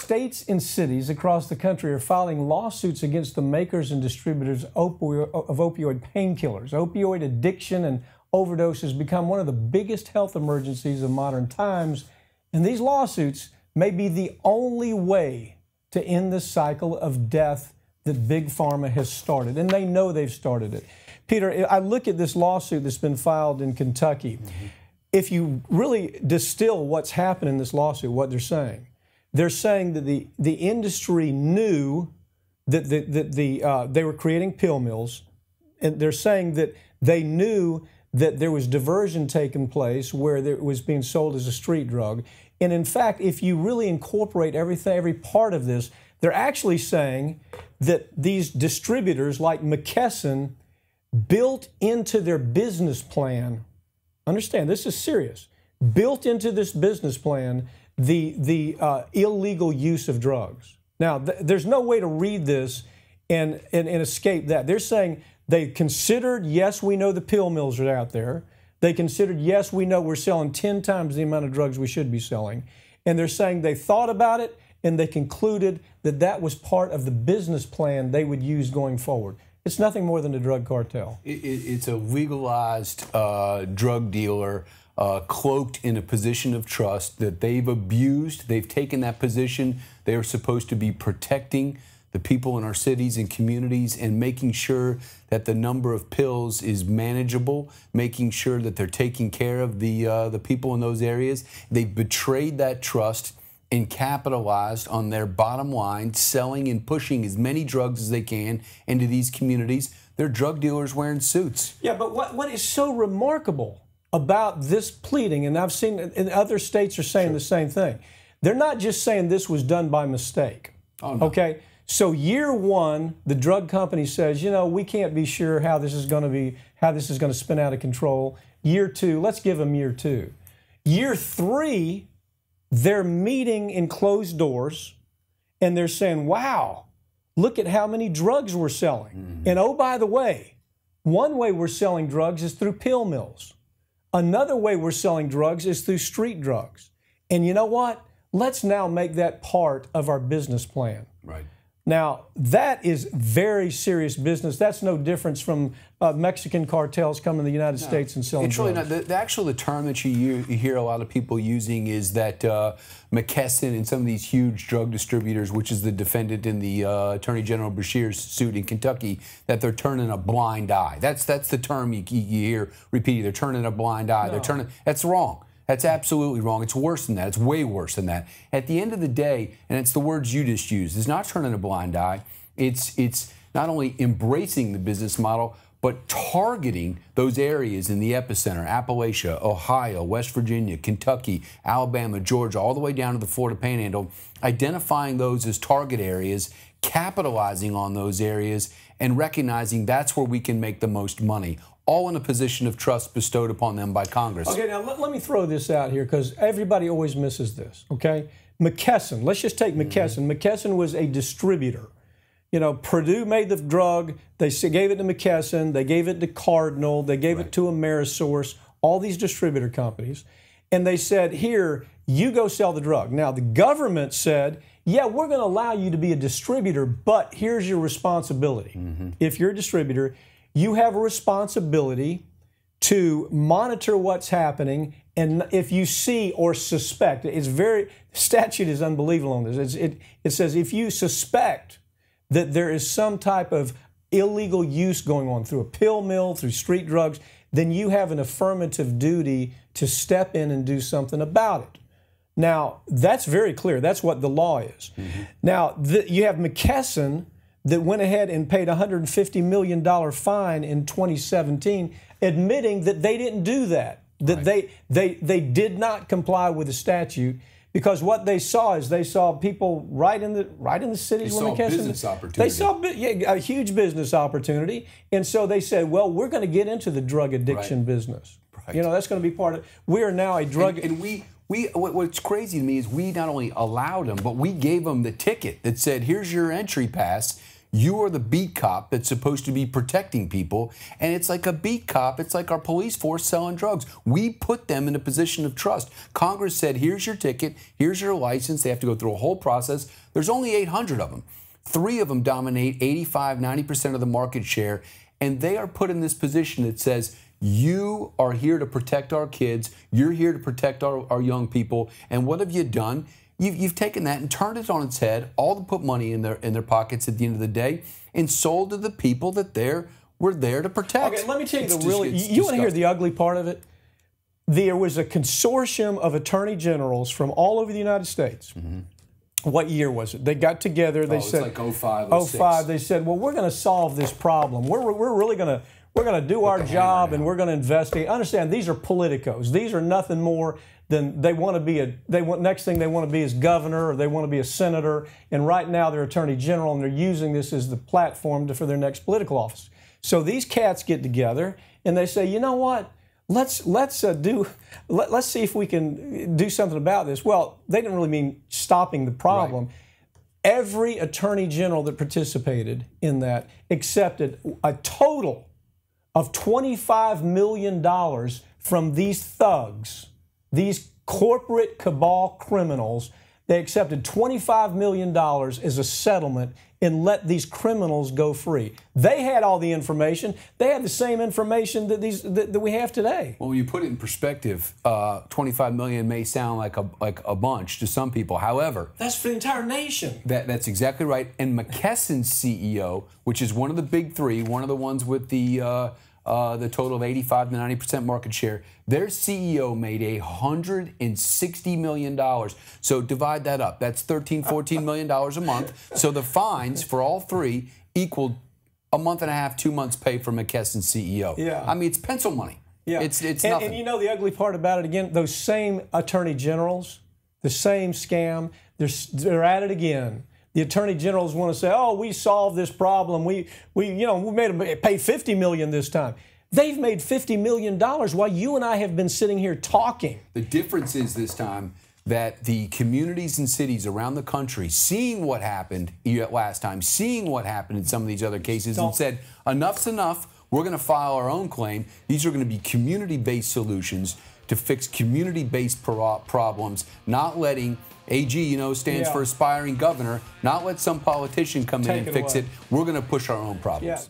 states and cities across the country are filing lawsuits against the makers and distributors of opioid painkillers. Opioid addiction and overdose has become one of the biggest health emergencies of modern times, and these lawsuits may be the only way to end the cycle of death that Big Pharma has started, and they know they've started it. Peter, I look at this lawsuit that's been filed in Kentucky. Mm-hmm. If you really distill what's happened in this lawsuit, what they're saying, they're saying that the, the industry knew that, the, that the, uh, they were creating pill mills, and they're saying that they knew that there was diversion taking place where it was being sold as a street drug. And in fact, if you really incorporate everything, every part of this, they're actually saying that these distributors like McKesson built into their business plan, understand this is serious, built into this business plan the, the uh, illegal use of drugs. Now, th- there's no way to read this and, and, and escape that. They're saying they considered, yes, we know the pill mills are out there. They considered, yes, we know we're selling 10 times the amount of drugs we should be selling. And they're saying they thought about it and they concluded that that was part of the business plan they would use going forward. It's nothing more than a drug cartel. It, it, it's a legalized uh, drug dealer uh, cloaked in a position of trust that they've abused. They've taken that position. They are supposed to be protecting the people in our cities and communities and making sure that the number of pills is manageable, making sure that they're taking care of the, uh, the people in those areas. They've betrayed that trust and capitalized on their bottom line, selling and pushing as many drugs as they can into these communities. They're drug dealers wearing suits. Yeah, but what, what is so remarkable about this pleading, and I've seen in other states are saying sure. the same thing, they're not just saying this was done by mistake. Oh, no. Okay? So year one, the drug company says, you know, we can't be sure how this is going to be, how this is going to spin out of control. Year two, let's give them year two. Year three, they're meeting in closed doors and they're saying, wow, look at how many drugs we're selling. Mm-hmm. And oh, by the way, one way we're selling drugs is through pill mills. Another way we're selling drugs is through street drugs. And you know what? Let's now make that part of our business plan. Right. Now, that is very serious business. That's no difference from uh, Mexican cartels coming to the United no, States and selling it's really drugs. Not, the, the, actual the term that you, you, hear a lot of people using is that uh, McKesson and some of these huge drug distributors, which is the defendant in the uh, Attorney General Beshear's suit in Kentucky, that they're turning a blind eye. That's that's the term you, you hear repeated. They're turning a blind eye. No. They're turning. That's wrong. That's absolutely wrong. It's worse than that. It's way worse than that. At the end of the day, and it's the words you just used, it's not turning a blind eye. It's it's not only embracing the business model, but targeting those areas in the epicenter Appalachia, Ohio, West Virginia, Kentucky, Alabama, Georgia, all the way down to the Florida Panhandle, identifying those as target areas, capitalizing on those areas, and recognizing that's where we can make the most money all in a position of trust bestowed upon them by Congress. Okay, now let, let me throw this out here because everybody always misses this, okay? McKesson, let's just take McKesson. Mm-hmm. McKesson was a distributor. You know, Purdue made the drug, they gave it to McKesson, they gave it to Cardinal, they gave right. it to Amerisource, all these distributor companies, and they said, here, you go sell the drug. Now, the government said, yeah, we're going to allow you to be a distributor, but here's your responsibility. Mm-hmm. If you're a distributor, you have a responsibility to monitor what's happening and if you see or suspect it's very statute is unbelievable on this. It, it says if you suspect that there is some type of illegal use going on through a pill mill through street drugs then you have an affirmative duty to step in and do something about it. Now that's very clear. That's what the law is. Mm-hmm. now the, you have mckesson that went ahead and paid a $150 million fine in 2017, admitting that they didn't do that, that right. they, they, they did not comply with the statute. Because what they saw is they saw people right in the right in the cities. They saw McKesson, business opportunity. They saw yeah, a huge business opportunity, and so they said, "Well, we're going to get into the drug addiction right. business. Right. You know, that's going to be part of. We are now a drug, and, and we we what's crazy to me is we not only allowed them, but we gave them the ticket that said, "Here's your entry pass. You are the beat cop that's supposed to be protecting people. And it's like a beat cop. It's like our police force selling drugs. We put them in a position of trust. Congress said, here's your ticket, here's your license. They have to go through a whole process. There's only 800 of them. Three of them dominate 85, 90% of the market share. And they are put in this position that says, you are here to protect our kids. You're here to protect our, our young people. And what have you done? You've, you've taken that and turned it on its head, all to put money in their in their pockets at the end of the day, and sold to the people that they're were there to protect. Okay, let me tell you It's the really. it's You want to hear the ugly part of it? There was a consortium of attorney generals from all over the United States. Mm-hmm. What year was it? They got together. They. Oh, it's said like 05, 06. 05, They said, "Well, we're going to solve this problem. We're we're really going to." We're going to do our job and we're going to investigate. Understand, these are politicos. These are nothing more than they want to be a. They want next thing they want to be is governor or they want to be a senator. And right now they're attorney general and they're using this as the platform to, for their next political office. So these cats get together and they say, you know what? Let's let's uh, do let, let's see if we can do something about this. Well, they didn't really mean stopping the problem every attorney general that participated in that accepted a total of $25 million from these thugs, these corporate cabal criminals. They accepted $25 million as a settlement and let these criminals go free. They had all the information. They had the same information that these that, that we have today. Well, when you put it in perspective, uh, 25 million may sound like a like a bunch to some people. However, That's for the entire nation. That, that's exactly right. And McKesson's CEO, which is one of the big three, one of the ones with the uh, uh, the total of 85 to 90 percent market share, their CEO made a hundred and sixty million dollars. So divide that up. That's $13, 14 million dollars a month. So the fines for all three equaled a month and a half, two months pay for McKesson's CEO. Yeah. I mean, it's pencil money. Yeah, It's it's and, nothing. And you know the ugly part about it again? Those same attorney generals, the same scam, they're they're at it again. The attorney generals want to say, "Oh, we solved this problem. We we you know we made them pay 50 million this time." They've made 50 million dollars while you and I have been sitting here talking. The difference is this time that the communities and cities around the country, seeing what happened last time, seeing what happened in some of these other cases, and Don't- said, enough's enough. We're going to file our own claim. These are going to be community based solutions to fix community based problems, not letting AG, you know, stands Yeah. for aspiring governor, not let some politician come in and it fix away. it. We're going to push our own problems. Yeah.